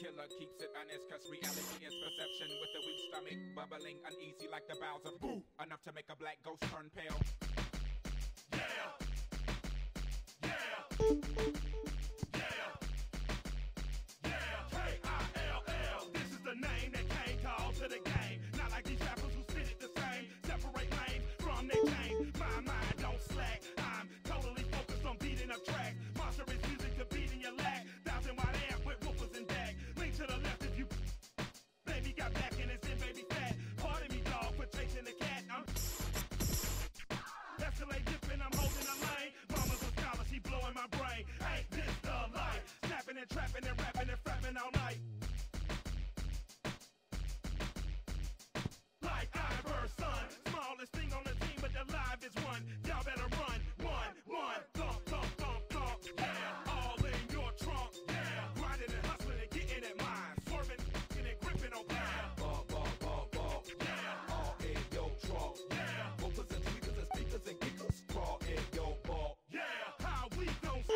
Killer keeps it honest, cause reality is perception with a weak stomach, bubbling uneasy like the bowels of boo. Enough to make a black ghost turn pale.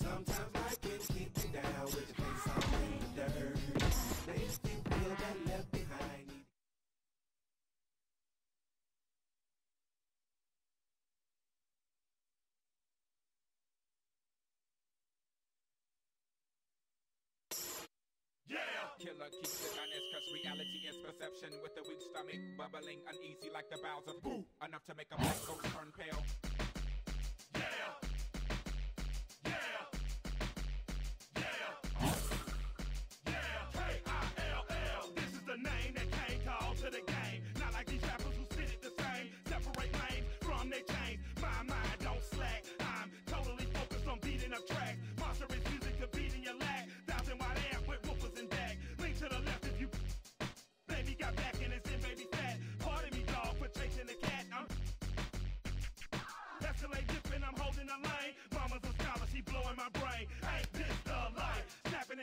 Sometimes life can keep you down with the face all in the dirt. They you feel that left behind. Killer keeps it honest, cause reality is perception With a weak stomach, bubbling uneasy like the bowels of boo Enough to make a black ghost turn pale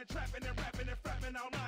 trapping and rapping and frapping all night.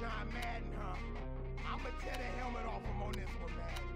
John Madden, huh? I'ma tear the helmet off him on this one, man.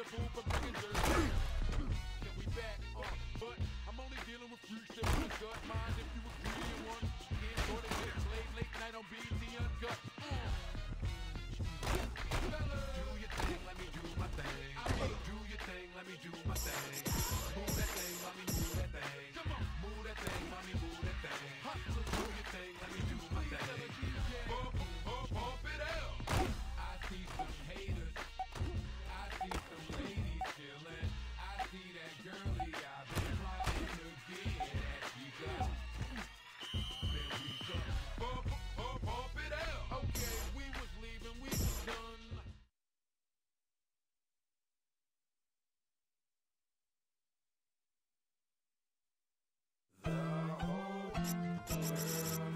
the fool for bringing. Can we back up? But I'm only dealing with freaks that want gut mind if you agree in one. world's not.